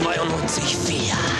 92,4.